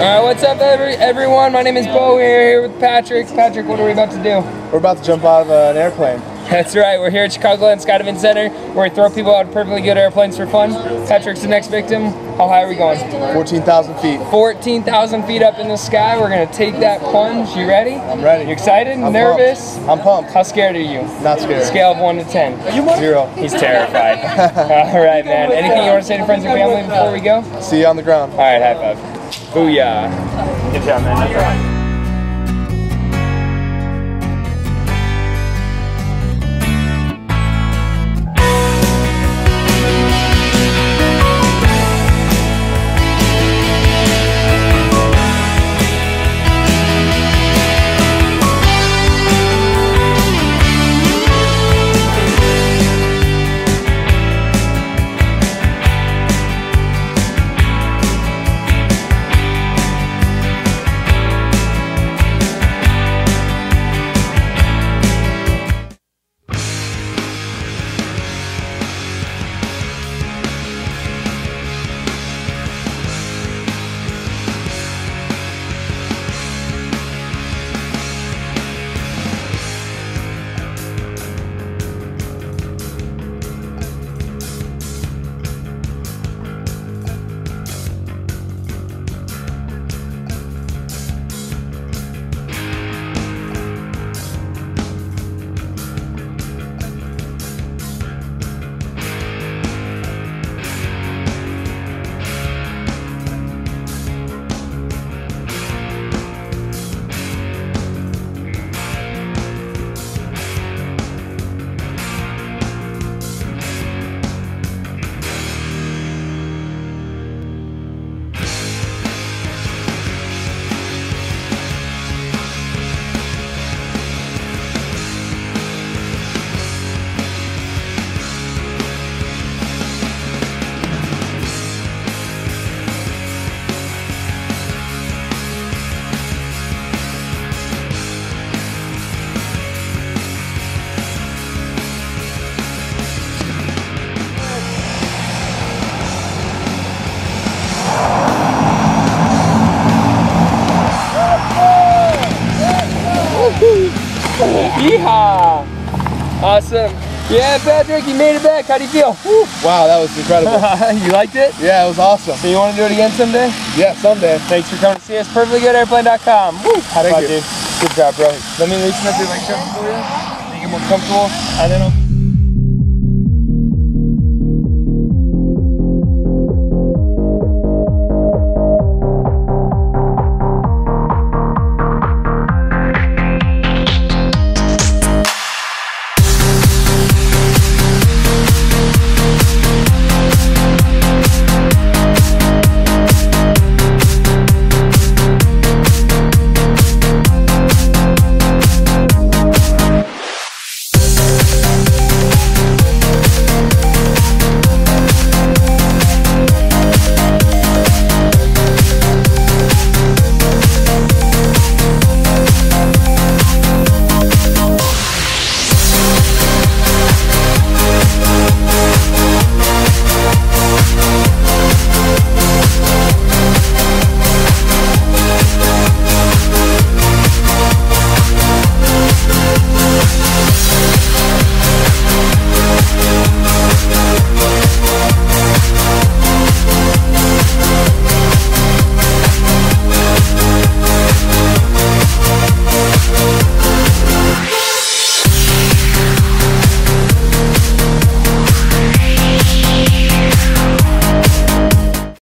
right, what's up, every, everyone? My name is Beau. We're here with Patrick. Patrick, what are we about to do? We're about to jump out of uh, an airplane. That's right. We're here at Chicagoland Skydive Center, where we throw people out of perfectly good airplanes for fun. Patrick's the next victim. How high are we going? 14,000 feet. 14,000 feet up in the sky. We're gonna take that plunge. You ready? I'm ready. You excited? I'm Nervous? Pumped. I'm pumped. How scared are you? Not scared. Scale of one to ten. Zero. He's terrified. All right, man. Anything you want to say to friends and family before we go? See you on the ground. All right, high five. Booyah. Good job, man. Yeehaw! Awesome. Yeah, Patrick, you made it back. How do you feel? Woo. Wow, that was incredible. you liked it? yeah, it was awesome. So you want to do it again someday? Yeah, someday. Thanks for coming to see us. Perfectlygoodairplane.com. Woo! High Thank five, you. dude. Good job, bro. Let me loosen up your leg strap for you. Make it more comfortable. And then I'll